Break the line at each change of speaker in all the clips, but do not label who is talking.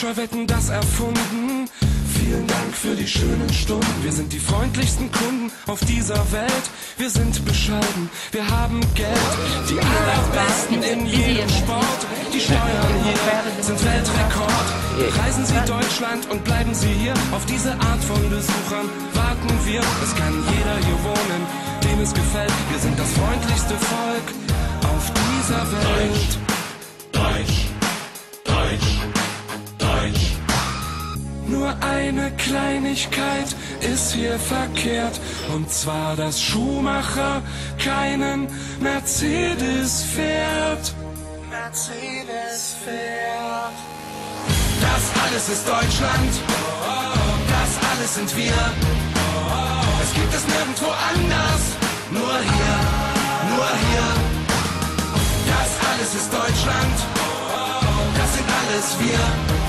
Culture Wetten das erfunden. Vielen Dank für die schönen Stunden. Wir sind die freundlichsten Kunden auf dieser Welt. Wir sind bescheiden, wir haben Geld. Die allerbesten in jedem Sport. Die Steuern hier sind Weltrekord. Reisen Sie Deutschland und bleiben Sie hier. Auf diese Art von Besuchern warten wir. Es kann jeder hier wohnen, dem es gefällt. Wir sind das freundlichste Volk auf dieser Welt. Eine Kleinigkeit ist hier verkehrt. Und zwar, dass Schumacher keinen Mercedes fährt. Mercedes fährt. Das alles ist Deutschland. Das alles sind wir. Es gibt es nirgendwo anders. Nur hier, nur hier. Das alles ist Deutschland. Das sind alles wir.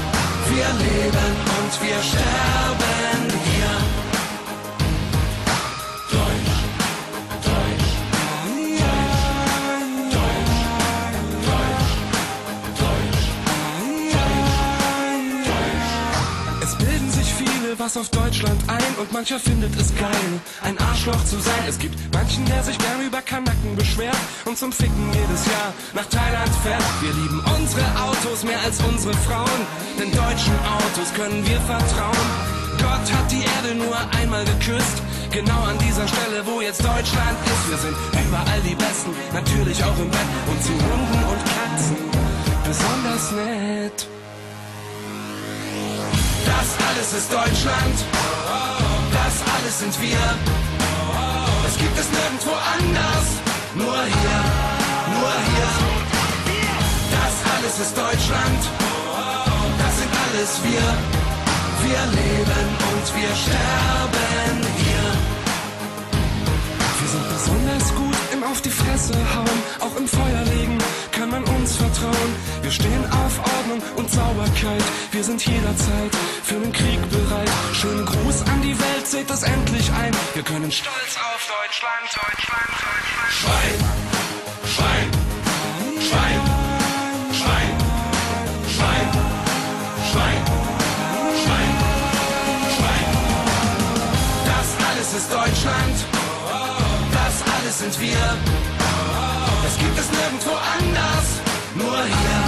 Wir leben und wir sterben hier. Was auf Deutschland ein und mancher findet es geil, ein Arschloch zu sein. Es gibt manchen, der sich gern über Kanacken beschwert und zum Ficken jedes Jahr nach Thailand fährt. Wir lieben unsere Autos mehr als unsere Frauen, denn deutschen Autos können wir vertrauen. Gott hat die Erde nur einmal geküsst, genau an dieser Stelle, wo jetzt Deutschland ist. Wir sind überall die Besten, natürlich auch im Bett und zu Hunden und Katzen besonders nett. Das alles ist Deutschland. Das alles sind wir. Es gibt es nirgendwo anders. Nur hier, nur hier. Das alles ist Deutschland. Das sind alles wir. Wir leben und wir sterben hier. Sind besonders gut im Auf die Fresse hauen. Auch im Feuer legen kann man uns vertrauen. Wir stehen auf Ordnung und Sauberkeit. Wir sind jederzeit für den Krieg bereit. Schönen Gruß an die Welt, seht es endlich ein. Wir können stolz auf Deutschland, Deutschland, Deutschland.
Schwein, Schwein,
nirgendwo anders. Nur hier,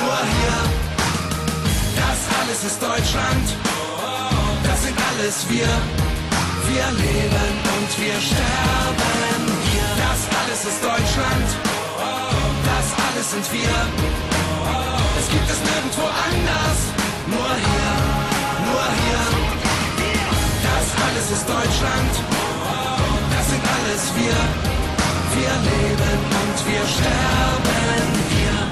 nur hier. Das alles ist Deutschland. Das sind alles wir. Wir leben und wir sterben hier. Das alles ist Deutschland. Das alles sind wir. Es gibt es nirgendwo anders. Nur hier, nur hier. Das alles ist Deutschland. Das sind alles wir. Wir leben wir sterben hier.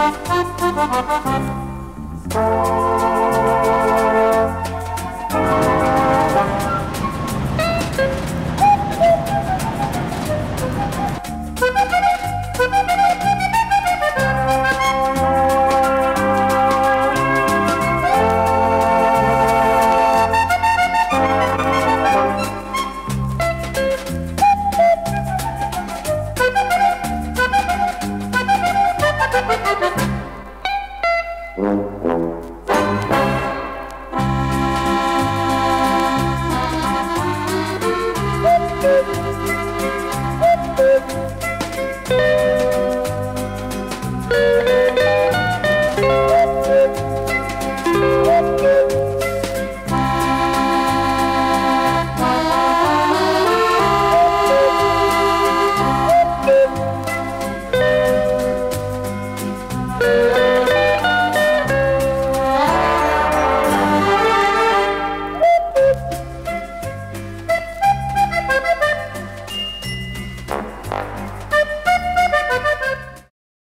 Thank you.